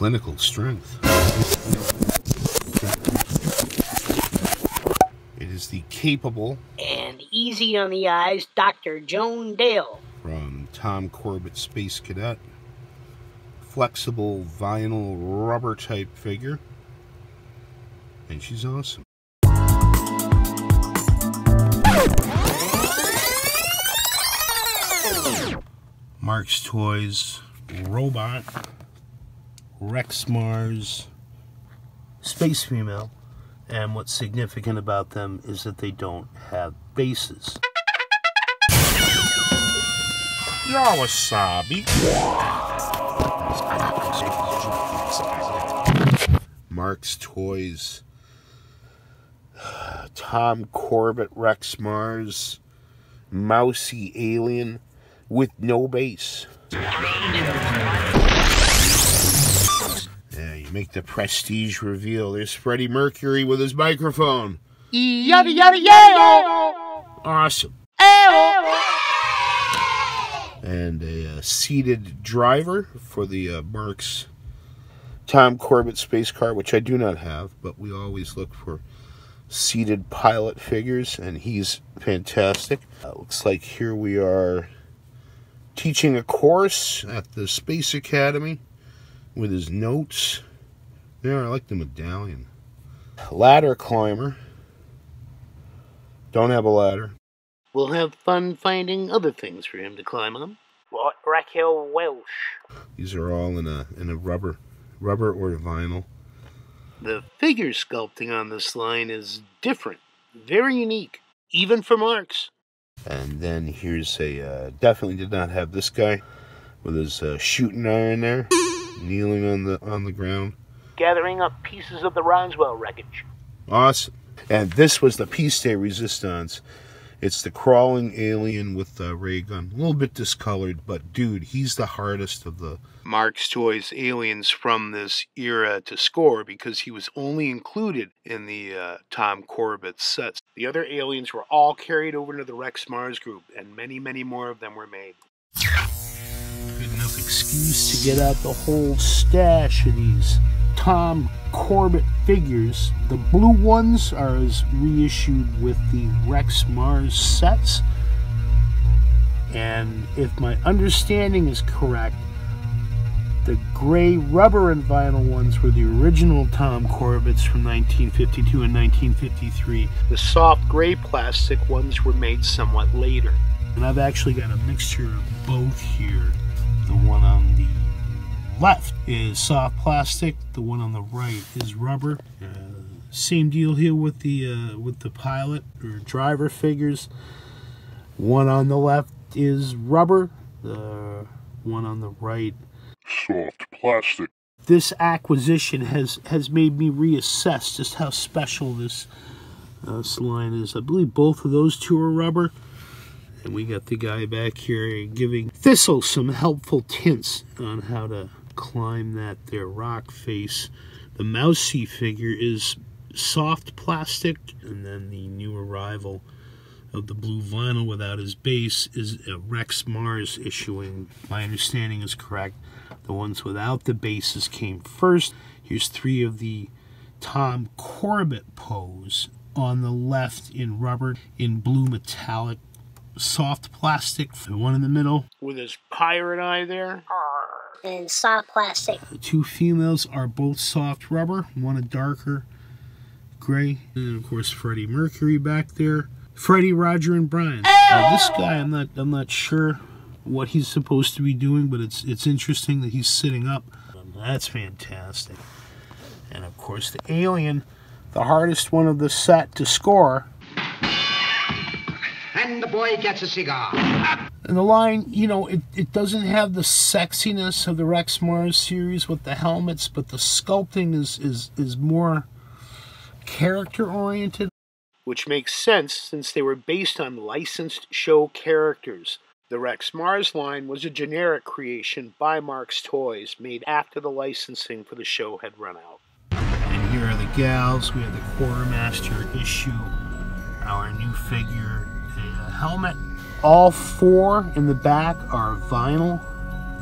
clinical strength. It is the capable And easy on the eyes, Dr. Joan Dale. from Tom Corbett Space Cadet. Flexible vinyl rubber type figure. And she's awesome. Marx Toys Robot Rex Mars Space Female. And what's significant about them is that they don't have bases. Yeah, wasabi. Marx Toys. Tom Corbett Rex Mars. Mousy Alien with no base. Make the prestige reveal. There's Freddie Mercury with his microphone. Yada yada yada! Awesome. And a uh, seated driver for the uh, Marx Tom Corbett space car, which I do not have, but we always look for seated pilot figures, and he's fantastic. Uh, looks like here we are teaching a course at the Space Academy with his notes. There, I like the medallion. Ladder climber. Don't have a ladder. We'll have fun finding other things for him to climb on. What, Raquel Welch? These are all in a in a rubber, rubber or vinyl. The figure sculpting on this line is different, very unique, even for Marx. And then here's a uh, definitely did not have this guy with his uh, shooting iron there, kneeling on the on the ground. Gathering up pieces of the Roswell wreckage. Awesome. And this was the piece de resistance. It's the crawling alien with the ray gun. A little bit discolored, but dude, he's the hardest of the. Marx Toys aliens from this era to score because he was only included in the uh, Tom Corbett sets. The other aliens were all carried over to the Rex Mars group, and many, many more of them were made. Excuse to get out the whole stash of these Tom Corbett figures. The blue ones are as reissued with the Rex Mars sets. And if my understanding is correct, the gray rubber and vinyl ones were the original Tom Corbett's from 1952 and 1953. The soft gray plastic ones were made somewhat later. And I've actually got a mixture of both here. The one on the left is soft plastic. The one on the right is rubber. Uh, same deal here with the uh, with the pilot or driver figures. One on the left is rubber. The one on the right soft plastic. this acquisition has has made me reassess just how special this uh, this line is. I believe both of those two are rubber. And we got the guy back here giving Thistle some helpful tints on how to climb that there rock face. The mousy figure is soft plastic, and then the new arrival of the blue vinyl without his base is a Rex Mars issuing. My understanding is correct. The ones without the bases came first. Here's three of the Tom Corbett pose on the left in rubber, in blue metallic, soft plastic. The one in the middle. With his pirate eye there. and soft plastic. The two females are both soft rubber, one a darker gray, and of course Freddie Mercury back there. Freddie, Roger, and Brian. Now, this guy, I'm not, I'm not sure what he's supposed to be doing, but it's, it's interesting that he's sitting up. That's fantastic. And of course, the alien, the hardest one of the set to score. And the boy gets a cigar. And the line, you know, it, it doesn't have the sexiness of the Rex Mars series with the helmets, but the sculpting is is, is more character oriented. which makes sense since they were based on licensed show characters. The Rex Mars line was a generic creation by Marx Toys, made after the licensing for the show had run out. And here are the gals. We have the Quartermaster issue, our new figure, a helmet. All four in the back are vinyl,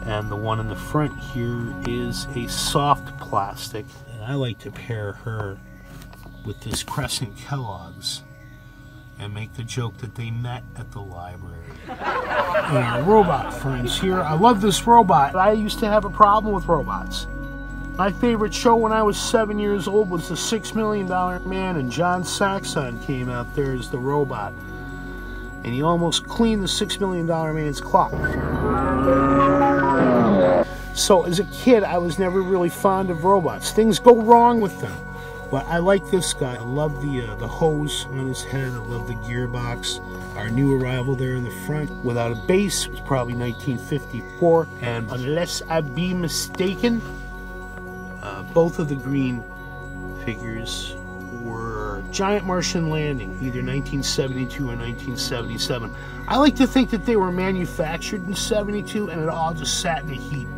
And the one in the front here is a soft plastic. And I like to pair her with this Crescent Kellogg's and make the joke that they met at the library. and our robot friends here. I love this robot. I used to have a problem with robots. My favorite show when I was seven years old was The Six Million Dollar Man, and John Saxon came out there as the robot. And he almost cleaned the Six Million Dollar Man's clock. So, as a kid, I was never really fond of robots. Things go wrong with them. But I like this guy. I love the uh, the hose on his head. I love the gearbox. Our new arrival there in the front without a base was probably 1954. And unless I be mistaken, uh, both of the green figures Giant Martian Landing, either 1972 or 1977. I like to think that they were manufactured in 72 and it all just sat in the heat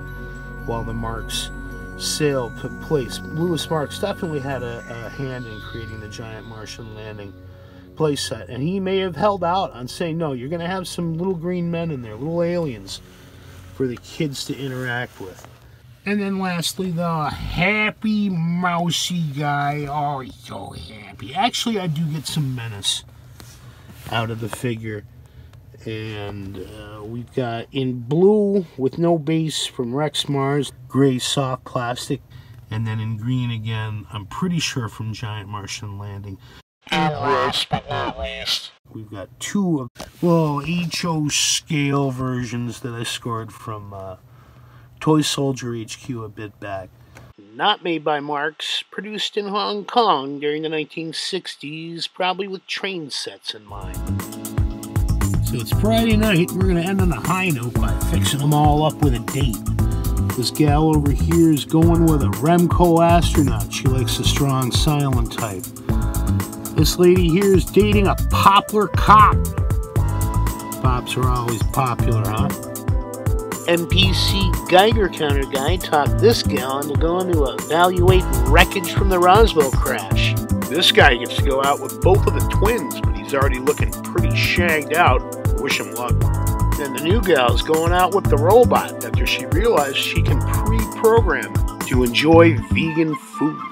while the Marx sale took place. Louis Marx definitely had a, a, hand in creating the giant Martian landing playset, and he may have held out on saying, no, you're going to have some little green men in there, little aliens for the kids to interact with. And then lastly, the happy mousy guy. Oh, he's so happy. Actually, I do get some menace out of the figure. And uh, we've got in blue with no base from Rex Mars, gray soft plastic, and then in green again, I'm pretty sure from Giant Martian Landing. And last but not least, we've got two of little HO scale versions that I scored from uh, Toy Soldier HQ a bit back. Not made by Marx, produced in Hong Kong during the 1960s, probably with train sets in mind. So it's Friday night. We're going to end on a high note by fixing them all up with a date. This gal over here is going with a Remco astronaut. She likes the strong, silent type. This lady here is dating a poplar cop. Pops are always popular, huh? MPC Geiger counter guy talked this gal into going to evaluate wreckage from the Roswell crash. This guy gets to go out with both of the twins, but he's already looking pretty shagged out. Wish him luck. Then the new gal's going out with the robot after she realized she can pre-program to enjoy vegan food.